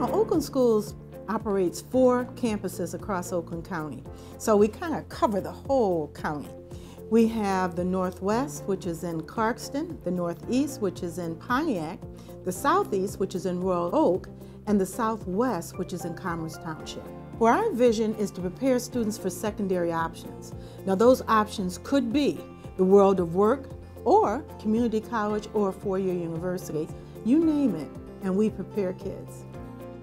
Now, Oakland Schools operates four campuses across Oakland County. So we kind of cover the whole county. We have the Northwest, which is in Clarkston, the Northeast, which is in Pontiac, the Southeast, which is in Royal Oak, and the Southwest, which is in Commerce Township. Where our vision is to prepare students for secondary options. Now those options could be the world of work, or community college, or four-year university, you name it, and we prepare kids.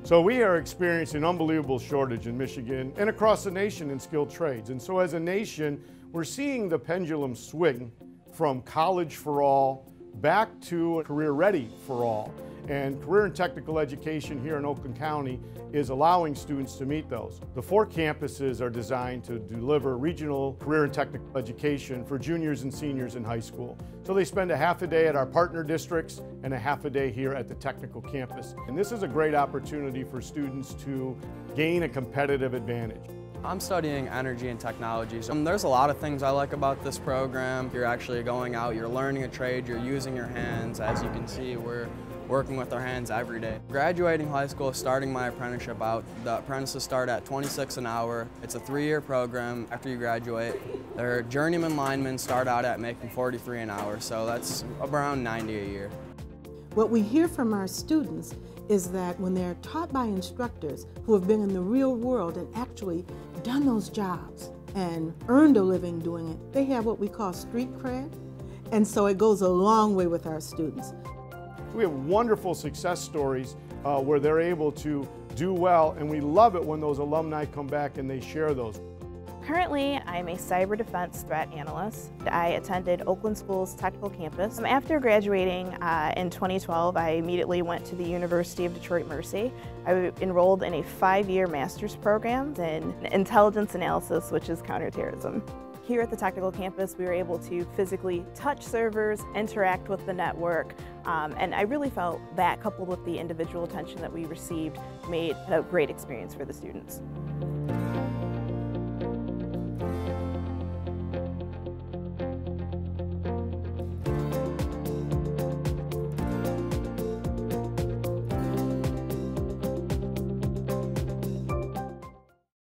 So we are experiencing unbelievable shortage in Michigan and across the nation in skilled trades. And so as a nation, we're seeing the pendulum swing from college for all back to career ready for all. And career and technical education here in Oakland County is allowing students to meet those. The four campuses are designed to deliver regional career and technical education for juniors and seniors in high school. So they spend a half a day at our partner districts and a half a day here at the technical campus. And this is a great opportunity for students to gain a competitive advantage. I'm studying energy and technology. So um, there's a lot of things I like about this program. You're actually going out, you're learning a trade, you're using your hands. As you can see, we're working with our hands every day. Graduating high school, starting my apprenticeship out, the apprentices start at 26 an hour. It's a three-year program after you graduate. Their journeyman linemen start out at making 43 an hour, so that's around 90 a year. What we hear from our students is that when they're taught by instructors who have been in the real world and actually done those jobs and earned a living doing it, they have what we call street cred. And so it goes a long way with our students. We have wonderful success stories uh, where they're able to do well, and we love it when those alumni come back and they share those. Currently, I'm a cyber defense threat analyst. I attended Oakland School's technical campus. After graduating uh, in 2012, I immediately went to the University of Detroit Mercy. I enrolled in a five-year master's program in intelligence analysis, which is counterterrorism. Here at the technical campus, we were able to physically touch servers, interact with the network, um, and I really felt that coupled with the individual attention that we received made a great experience for the students.